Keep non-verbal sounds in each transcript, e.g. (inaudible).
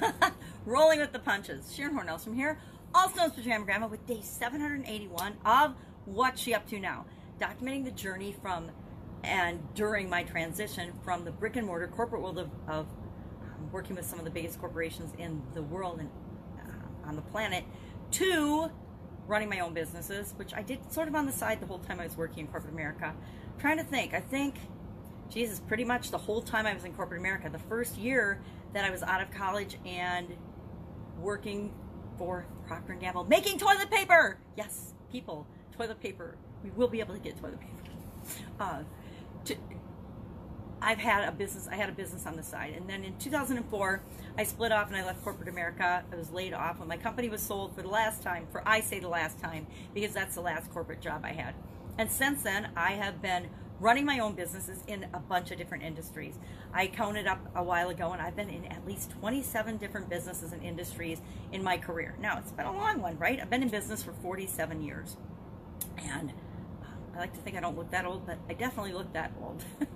(laughs) Rolling with the punches. Sharon Horne-Ellstrom here. All Stones Pajama Grandma with day 781 of What's She Up To Now. Documenting the journey from and during my transition from the brick and mortar corporate world of, of um, working with some of the biggest corporations in the world and uh, on the planet to running my own businesses, which I did sort of on the side the whole time I was working in corporate America. I'm trying to think, I think, Jesus, pretty much the whole time I was in corporate America. The first year that I was out of college and working for Procter Gamble, making toilet paper. Yes, people, toilet paper. We will be able to get toilet paper. Uh, to, I've had a business. I had a business on the side, and then in 2004, I split off and I left corporate America. I was laid off when my company was sold for the last time. For I say the last time because that's the last corporate job I had. And since then, I have been running my own businesses in a bunch of different industries. I counted up a while ago, and I've been in at least 27 different businesses and industries in my career. Now, it's been a long one, right? I've been in business for 47 years, and I like to think I don't look that old, but I definitely look that old. (laughs)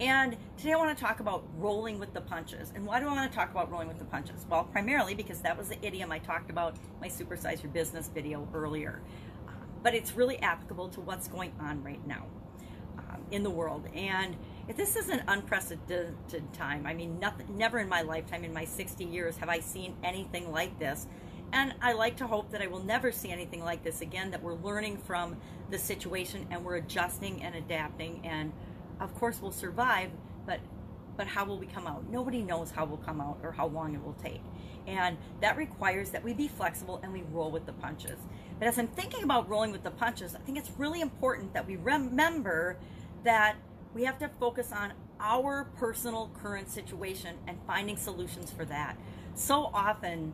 and today I want to talk about rolling with the punches. And why do I want to talk about rolling with the punches? Well, primarily because that was the idiom I talked about my Supersize Your Business video earlier. Uh, but it's really applicable to what's going on right now in the world. And if this is an unprecedented time, I mean, nothing, never in my lifetime, in my 60 years, have I seen anything like this and I like to hope that I will never see anything like this again, that we're learning from the situation and we're adjusting and adapting. And of course, we'll survive, but but how will we come out? Nobody knows how we'll come out or how long it will take. And that requires that we be flexible and we roll with the punches. But as I'm thinking about rolling with the punches, I think it's really important that we remember that we have to focus on our personal current situation and finding solutions for that. So often,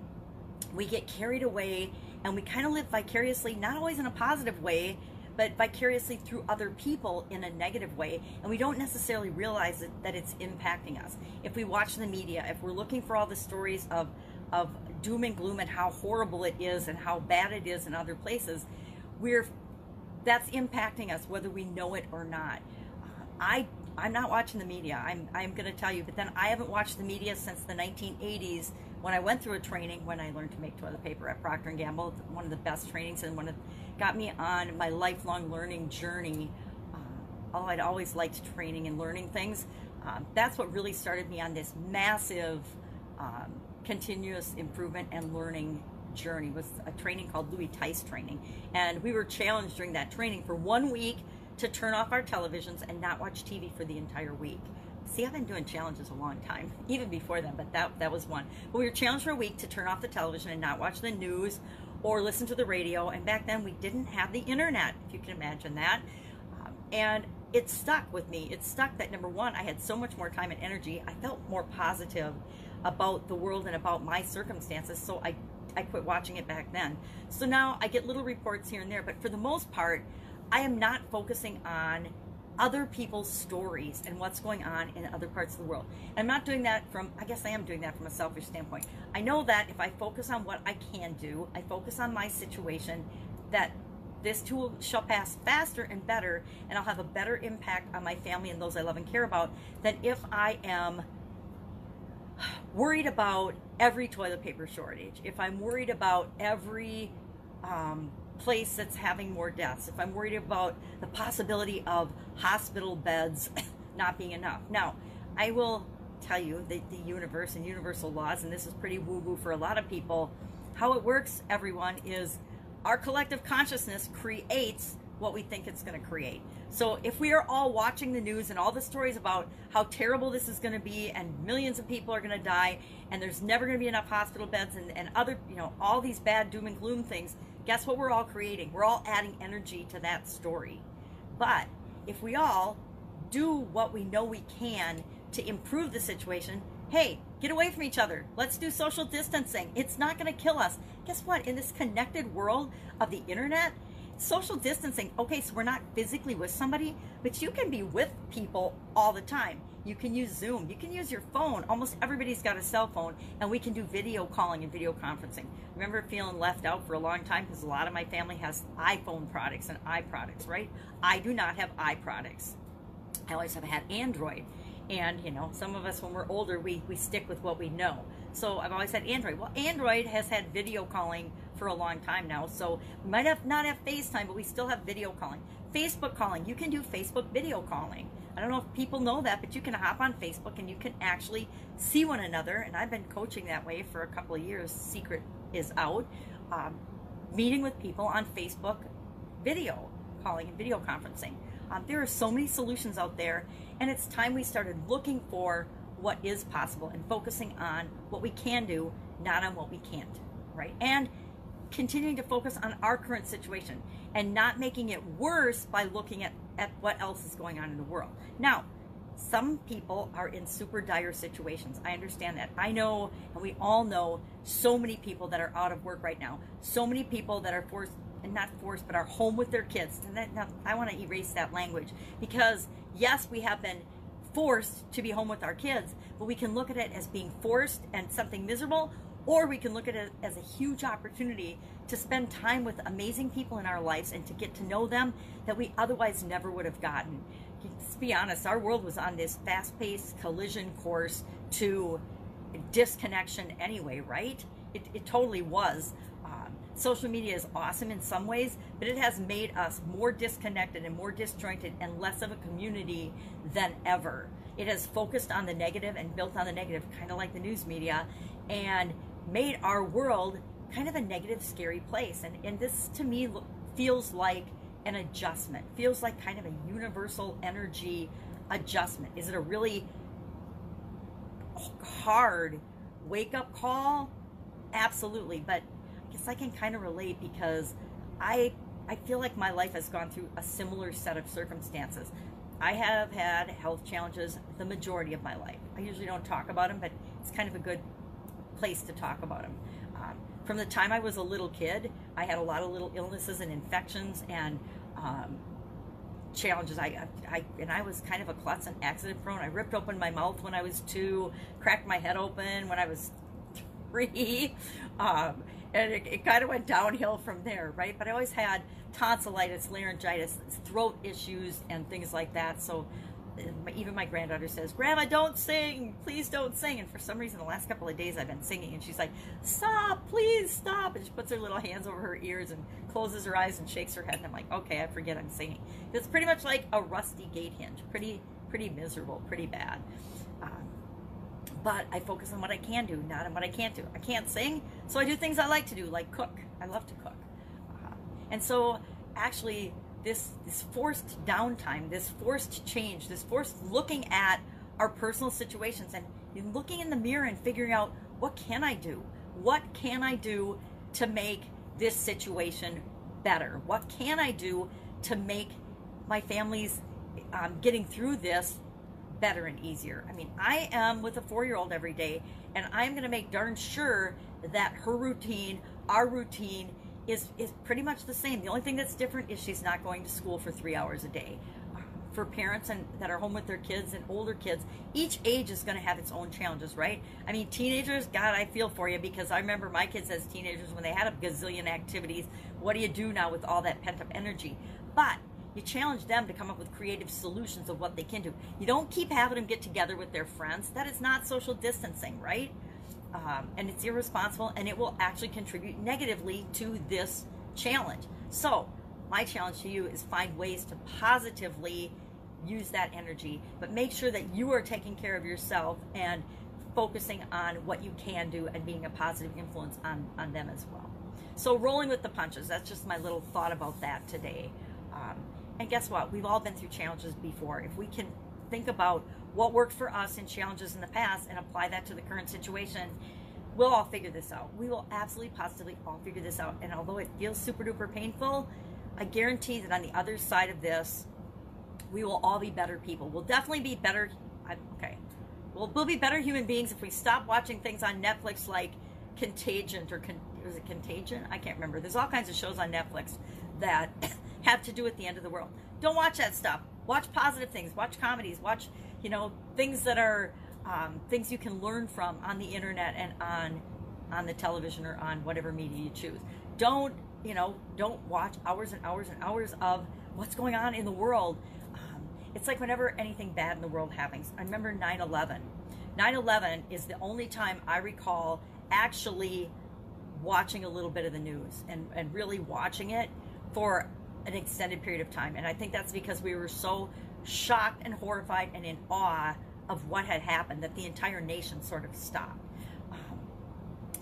we get carried away and we kind of live vicariously, not always in a positive way, but vicariously through other people in a negative way. And we don't necessarily realize that it's impacting us. If we watch the media, if we're looking for all the stories of, of doom and gloom and how horrible it is and how bad it is in other places, we're that's impacting us whether we know it or not. I I'm not watching the media. I'm I'm going to tell you, but then I haven't watched the media since the 1980s when I went through a training when I learned to make toilet paper at Procter and Gamble, one of the best trainings and one of got me on my lifelong learning journey. Uh, although I'd always liked training and learning things, uh, that's what really started me on this massive um, continuous improvement and learning journey was a training called Louis Tice training. And we were challenged during that training for one week to turn off our televisions and not watch TV for the entire week. See, I've been doing challenges a long time, (laughs) even before then, but that, that was one. But we were challenged for a week to turn off the television and not watch the news or listen to the radio. And back then, we didn't have the internet, if you can imagine that. Um, and it stuck with me. It stuck that number one, I had so much more time and energy. I felt more positive about the world and about my circumstances. So I, I quit watching it back then. So now I get little reports here and there, but for the most part, I am not focusing on other people's stories and what's going on in other parts of the world. I'm not doing that from, I guess I am doing that from a selfish standpoint. I know that if I focus on what I can do, I focus on my situation, that this tool shall pass faster and better, and I'll have a better impact on my family and those I love and care about than if I am worried about every toilet paper shortage, if I'm worried about every um, place that's having more deaths, if I'm worried about the possibility of hospital beds (laughs) not being enough. Now, I will tell you that the universe and universal laws, and this is pretty woo woo for a lot of people, how it works, everyone, is our collective consciousness creates what we think it's going to create. So if we are all watching the news and all the stories about how terrible this is going to be and millions of people are going to die and there's never going to be enough hospital beds and, and other, you know, all these bad doom and gloom things, guess what we're all creating? We're all adding energy to that story. But if we all do what we know we can to improve the situation, hey, get away from each other. Let's do social distancing. It's not going to kill us. Guess what? In this connected world of the internet, social distancing, okay, so we're not physically with somebody, but you can be with people all the time. You can use Zoom. You can use your phone. Almost everybody's got a cell phone, and we can do video calling and video conferencing. Remember feeling left out for a long time because a lot of my family has iPhone products and iProducts, right? I do not have iProducts. I always have had Android. And, you know, some of us, when we're older, we, we stick with what we know. So I've always had Android. Well, Android has had video calling for a long time now. So we might have not have FaceTime, but we still have video calling. Facebook calling. You can do Facebook video calling. I don't know if people know that, but you can hop on Facebook and you can actually see one another. And I've been coaching that way for a couple of years. Secret is out. Um, meeting with people on Facebook video calling and video conferencing. Um, there are so many solutions out there, and it's time we started looking for what is possible and focusing on what we can do, not on what we can't, right? And continuing to focus on our current situation and not making it worse by looking at, at what else is going on in the world. Now, some people are in super dire situations. I understand that. I know, and we all know, so many people that are out of work right now. So many people that are forced, and not forced, but are home with their kids. And that, now, I want to erase that language because, yes, we have been forced to be home with our kids, but we can look at it as being forced and something miserable, or we can look at it as a huge opportunity to spend time with amazing people in our lives and to get to know them that we otherwise never would have gotten. Let's be honest, our world was on this fast paced collision course to disconnection anyway, right? It, it totally was. Um, social media is awesome in some ways, but it has made us more disconnected and more disjointed and less of a community than ever. It has focused on the negative and built on the negative, kind of like the news media, and made our world kind of a negative, scary place. And, and this to me feels like an adjustment, feels like kind of a universal energy adjustment. Is it a really hard wake up call? Absolutely. But I guess I can kind of relate because I I feel like my life has gone through a similar set of circumstances. I have had health challenges the majority of my life. I usually don't talk about them, but it's kind of a good place to talk about them. Um, from the time I was a little kid, I had a lot of little illnesses and infections and um, challenges. I, I and I was kind of a klutz and accident prone. I ripped open my mouth when I was two, cracked my head open when I was three, (laughs) um, and it, it kind of went downhill from there, right? But I always had tonsillitis, laryngitis, throat issues, and things like that. So even my granddaughter says, Grandma, don't sing. Please don't sing. And for some reason, the last couple of days I've been singing, and she's like, Stop, please stop. And she puts her little hands over her ears and closes her eyes and shakes her head. And I'm like, Okay, I forget I'm singing. It's pretty much like a rusty gate hinge. Pretty, pretty miserable, pretty bad. Um, but I focus on what I can do, not on what I can't do. I can't sing, so I do things I like to do, like cook. I love to cook. Uh, and so, actually, this this forced downtime, this forced change, this forced looking at our personal situations and looking in the mirror and figuring out what can I do? What can I do to make this situation better? What can I do to make my family's um, getting through this better and easier? I mean, I am with a four year old every day, and I'm going to make darn sure that her routine, our routine, is is pretty much the same. The only thing that's different is she's not going to school for three hours a day. For parents and that are home with their kids and older kids, each age is going to have its own challenges, right? I mean, teenagers, God, I feel for you because I remember my kids as teenagers when they had a gazillion activities. What do you do now with all that pent up energy? But you challenge them to come up with creative solutions of what they can do. You don't keep having them get together with their friends. That is not social distancing, right? Um, and it's irresponsible and it will actually contribute negatively to this challenge. So, my challenge to you is find ways to positively use that energy, but make sure that you are taking care of yourself and focusing on what you can do and being a positive influence on, on them as well. So, rolling with the punches, that's just my little thought about that today. Um, and guess what? We've all been through challenges before. If we can think about what worked for us in challenges in the past and apply that to the current situation, we'll all figure this out. We will absolutely, positively all figure this out. And although it feels super duper painful, I guarantee that on the other side of this, we will all be better people. We'll definitely be better. Okay. We'll, we'll be better human beings if we stop watching things on Netflix like Contagion or Con, was it Contagion? I can't remember. There's all kinds of shows on Netflix that (coughs) have to do with the end of the world. Don't watch that stuff. Watch positive things. Watch comedies. Watch you know things that are um, things you can learn from on the internet and on on the television or on whatever media you choose. Don't you know? Don't watch hours and hours and hours of what's going on in the world. Um, It's like whenever anything bad in the world happens. I remember 9 11. 9 11 is the only time I recall actually watching a little bit of the news and, and really watching it for an extended period of time. And I think that's because we were so shocked and horrified and in awe of what had happened that the entire nation sort of stopped. Um,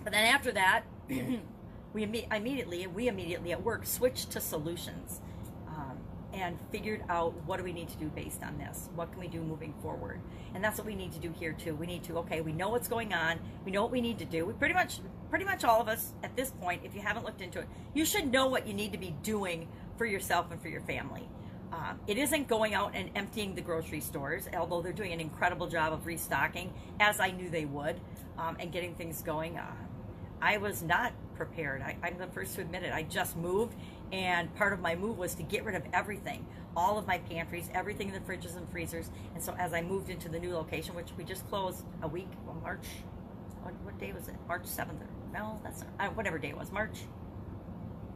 but then after that, (clears throat) we immediately, we immediately at work switched to solutions um, and figured out what do we need to do based on this? What can we do moving forward? And that's what we need to do here too. We need to, okay, we know what's going on. We know what we need to do. We pretty much, pretty much all of us at this point, if you haven't looked into it, you should know what you need to be doing for yourself and for your family. Um, it isn't going out and emptying the grocery stores, although they're doing an incredible job of restocking, as I knew they would, um, and getting things going. Uh, I was not prepared. I, I'm the first to admit it. I just moved, and part of my move was to get rid of everything, all of my pantries, everything in the fridges and freezers. And so as I moved into the new location, which we just closed a week, well, March, what, what day was it? March 7th? Or, no, that's not, whatever day it was, March,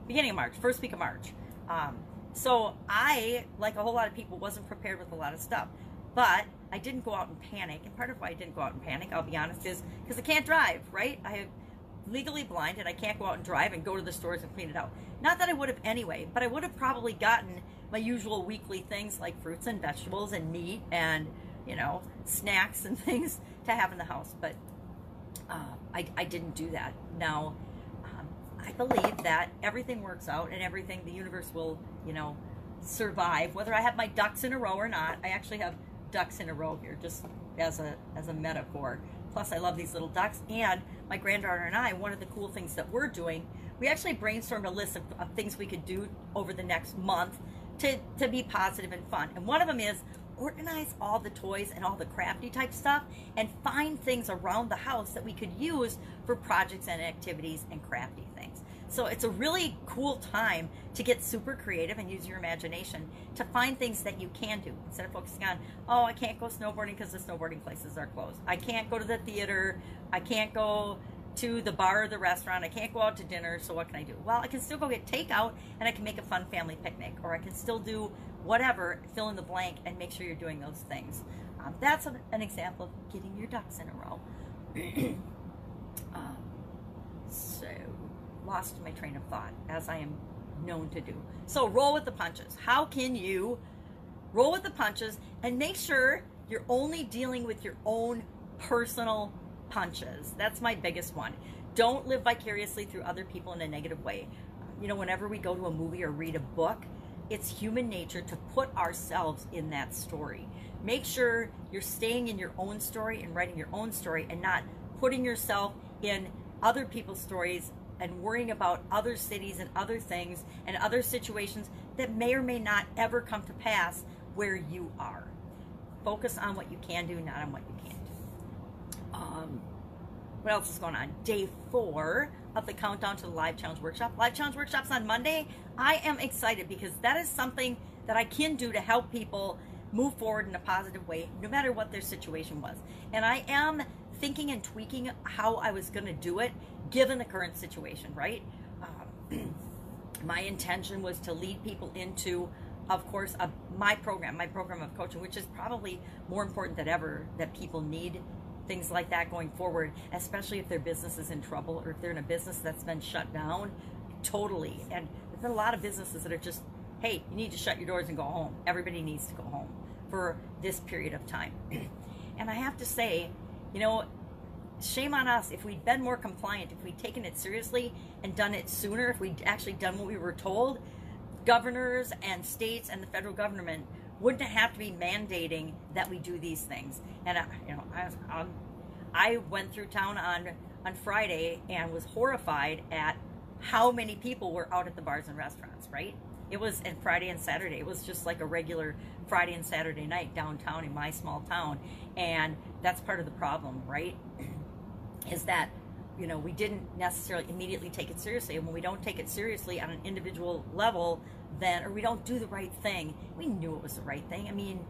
beginning of March, first week of March. Um, so I, like a whole lot of people, wasn't prepared with a lot of stuff. But I didn't go out and panic. And part of why I didn't go out and panic, I'll be honest, is because I can't drive, right? I am legally blind and I can't go out and drive and go to the stores and clean it out. Not that I would have anyway, but I would have probably gotten my usual weekly things like fruits and vegetables and meat and, you know, snacks and (laughs) things to have in the house. But uh, I, I didn't do that. Now, I believe that everything works out and everything, the universe will, you know, survive. Whether I have my ducks in a row or not, I actually have ducks in a row here, just as a as a metaphor. Plus, I love these little ducks. And my granddaughter and I, one of the cool things that we're doing, we actually brainstormed a list of, of things we could do over the next month to, to be positive and fun. And one of them is organize all the toys and all the crafty type stuff and find things around the house that we could use for projects and activities and crafty. So it's a really cool time to get super creative and use your imagination to find things that you can do instead of focusing on, oh, I can't go snowboarding because the snowboarding places are closed. I can't go to the theater. I can't go to the bar or the restaurant. I can't go out to dinner. So what can I do? Well, I can still go get takeout and I can make a fun family picnic, or I can still do whatever, fill in the blank, and make sure you're doing those things. Um, that's an example of getting your ducks in a row. (clears throat) um, so, lost my train of thought, as I am known to do. So, roll with the punches. How can you roll with the punches and make sure you're only dealing with your own personal punches? That's my biggest one. Don't live vicariously through other people in a negative way. You know, whenever we go to a movie or read a book, it's human nature to put ourselves in that story. Make sure you're staying in your own story and writing your own story and not putting yourself in other people's stories and worrying about other cities and other things and other situations that may or may not ever come to pass where you are. Focus on what you can do, not on what you can't do. Um, what else is going on? Day four of the countdown to the Live Challenge Workshop. Live Challenge Workshop's on Monday. I am excited because that is something that I can do to help people move forward in a positive way, no matter what their situation was. And I am thinking and tweaking how I was going to do it given the current situation, right? Um, (clears throat) my intention was to lead people into, of course, a, my program, my program of coaching, which is probably more important than ever that people need things like that going forward, especially if their business is in trouble or if they're in a business that's been shut down totally. And there's been a lot of businesses that are just, hey, you need to shut your doors and go home. Everybody needs to go home for this period of time. (clears throat) and I have to say, you know, shame on us if we'd been more compliant, if we'd taken it seriously and done it sooner, if we'd actually done what we were told, governors and states and the federal government wouldn't have to be mandating that we do these things. And I, you know, I, um, I went through town on on Friday and was horrified at how many people were out at the bars and restaurants. Right? It was and Friday and Saturday. It was just like a regular Friday and Saturday night downtown in my small town, and that's part of the problem, right? (clears throat) Is that you know we didn't necessarily immediately take it seriously, and when we don't take it seriously on an individual level, then, or we don't do the right thing. We knew it was the right thing. I mean,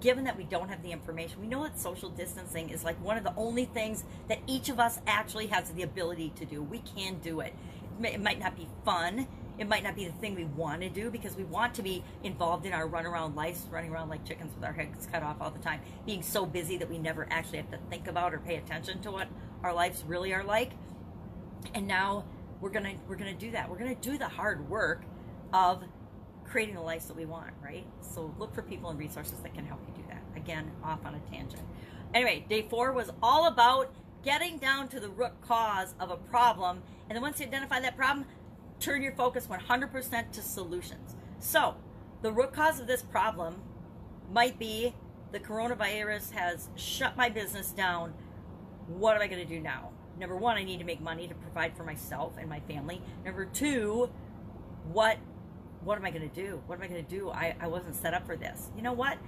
given that we don't have the information, we know that social distancing is like one of the only things that each of us actually has the ability to do. We can do it. It might not be fun. It might not be the thing we want to do because we want to be involved in our run around lives, running around like chickens with our heads cut off all the time, being so busy that we never actually have to think about or pay attention to what our lives really are like. And now we're gonna we're gonna do that. We're gonna do the hard work of creating the lives that we want, right? So look for people and resources that can help you do that. Again, off on a tangent. Anyway, day four was all about getting down to the root cause of a problem. And then once you identify that problem, turn your focus 100% to solutions. So, the root cause of this problem might be the coronavirus has shut my business down. What am I going to do now? Number one, I need to make money to provide for myself and my family. Number two, what what am I going to do? What am I going to do? I, I wasn't set up for this. You know what?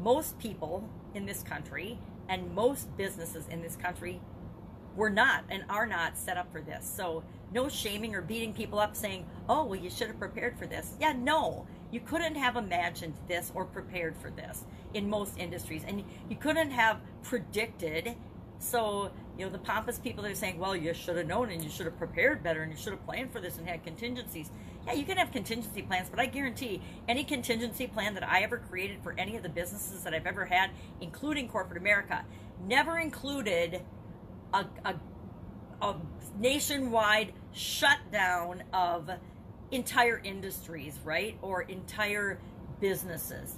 Most people in this country and most businesses in this country were not and are not set up for this. So no shaming or beating people up saying, oh, well, you should have prepared for this. Yeah, no. You couldn't have imagined this or prepared for this in most industries. And you couldn't have predicted. So, you know, the pompous people that are saying, well, you should have known and you should have prepared better and you should have planned for this and had contingencies. Yeah, you can have contingency plans, but I guarantee any contingency plan that I ever created for any of the businesses that I've ever had, including corporate America, never included a, a, a nationwide shutdown of entire industries, right? Or entire businesses.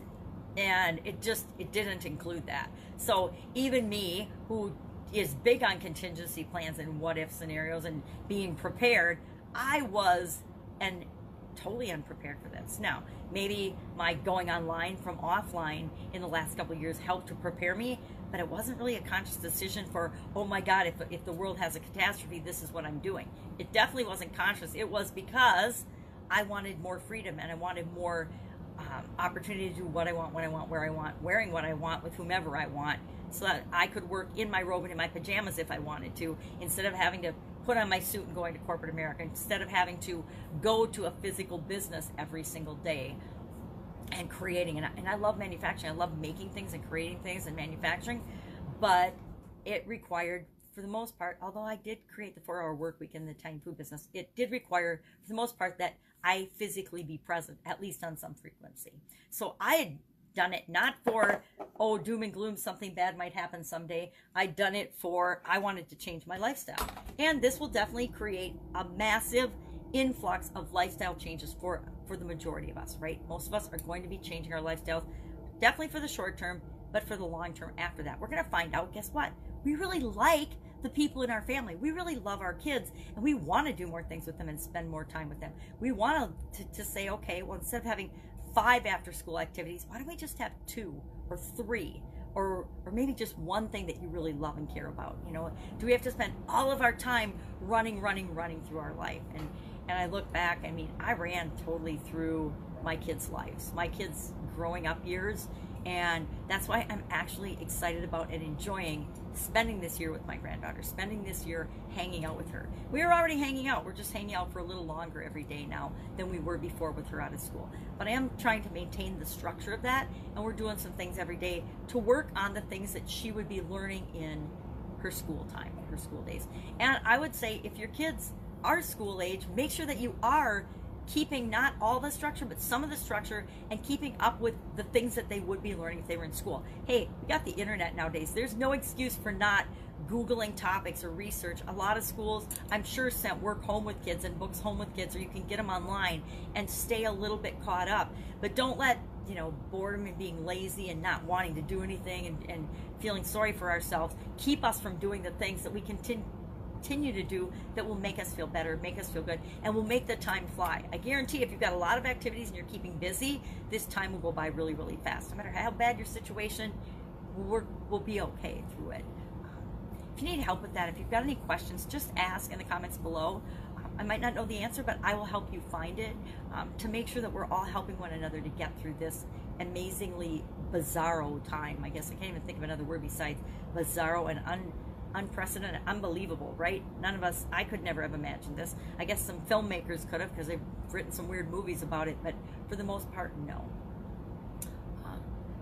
And it just it didn't include that. So even me, who is big on contingency plans and what if scenarios and being prepared, I was and totally unprepared for this. Now, maybe my going online from offline in the last couple years helped to prepare me, but it wasn't really a conscious decision for, oh my God, if, if the world has a catastrophe, this is what I'm doing. It definitely wasn't conscious. It was because I wanted more freedom and I wanted more um, opportunity to do what I want, when I want, where I want, wearing what I want, with whomever I want, so that I could work in my robe and in my pajamas if I wanted to, instead of having to put on my suit and going to corporate America, instead of having to go to a physical business every single day and creating and I, and I love manufacturing. I love making things and creating things and manufacturing, but it required for the most part, although I did create the four hour work week in the Italian food business, it did require for the most part that I physically be present, at least on some frequency. So I had done it not for, oh, doom and gloom, something bad might happen someday. I'd done it for, I wanted to change my lifestyle. And this will definitely create a massive influx of lifestyle changes for for the majority of us, right? Most of us are going to be changing our lifestyles, definitely for the short term, but for the long term after that. We're going to find out, guess what? We really like the people in our family. We really love our kids and we want to do more things with them and spend more time with them. We want to, to, say, okay, well, instead of having five after school activities, why don't we just have two or three? Or, or maybe just one thing that you really love and care about. You know, do we have to spend all of our time running, running, running through our life? And and I look back, I mean, I ran totally through my kids' lives, my kids' growing up years. And that's why I'm actually excited about and enjoying spending this year with my granddaughter, spending this year hanging out with her. We were already hanging out. We're just hanging out for a little longer every day now than we were before with her out of school. But I am trying to maintain the structure of that, and we're doing some things every day to work on the things that she would be learning in her school time, her school days. And I would say if your kids are school age, make sure that you are keeping not all the structure, but some of the structure and keeping up with the things that they would be learning if they were in school. Hey, we got the internet nowadays. There's no excuse for not Googling topics or research. A lot of schools, I'm sure, sent work home with kids and books home with kids, or you can get them online and stay a little bit caught up. But don't let, you know, boredom and being lazy and not wanting to do anything and, and feeling sorry for ourselves keep us from doing the things that we continue continue to do that will make us feel better, make us feel good, and will make the time fly. I guarantee if you've got a lot of activities and you're keeping busy, this time will go by really, really fast. No matter how bad your situation, we're, we'll be okay through it. If you need help with that, if you've got any questions, just ask in the comments below. Um, I might not know the answer, but I will help you find it um, to make sure that we're all helping one another to get through this amazingly bizarro time. I guess I can't even think of another word besides bizarro and un unprecedented, unbelievable, right? None of us, I could never have imagined this. I guess some filmmakers could have because they've written some weird movies about it, but for the most part, no. Uh,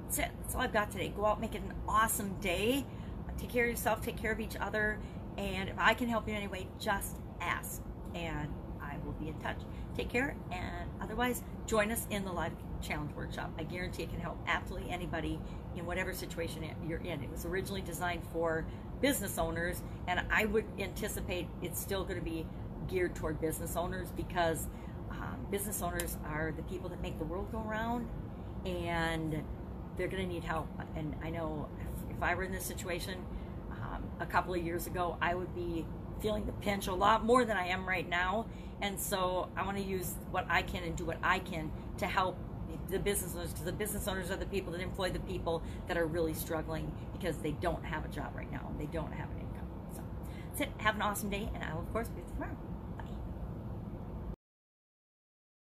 that's it. That's all I've got today. Go out, make it an awesome day. Take care of yourself, take care of each other, and if I can help you in any way, just ask, and I will will be in touch. Take care, and otherwise, join us in the live challenge workshop. I guarantee it can help absolutely anybody in whatever situation you're in. It was originally designed for business owners, and I would anticipate it's still going to be geared toward business owners because um, business owners are the people that make the world go round, and they're going to need help. And I know if, I were in this situation um, a couple of years ago, I would be feeling the pinch a lot more than I am right now. And so I want to use what I can and do what I can to help the business owners because the business owners are the people that employ the people that are really struggling because they don't have a job right now and they don't have an income. So that's it. Have an awesome day, and I will, of course, be with you tomorrow.